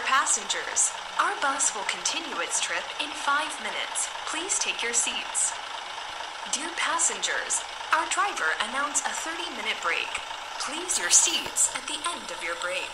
passengers, our bus will continue its trip in five minutes. Please take your seats. Dear passengers, our driver announced a 30 minute break. Please your seats at the end of your break.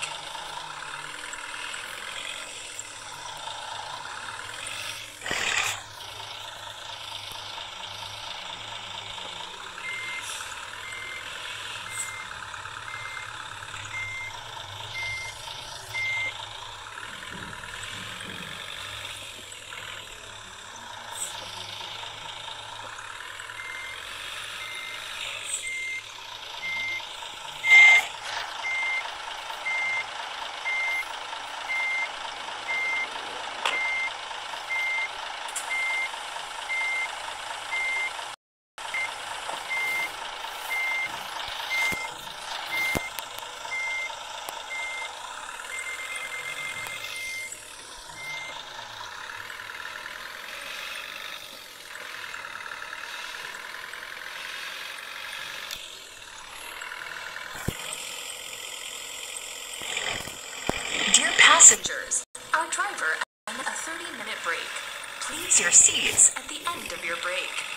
Dear passengers, our driver announced a 30 minute break. Please your seats at the end of your break.